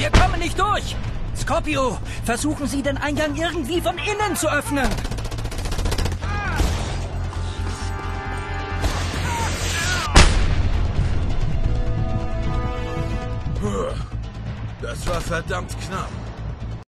Wir kommen nicht durch! Scorpio, versuchen Sie den Eingang irgendwie von innen zu öffnen! Das war verdammt knapp.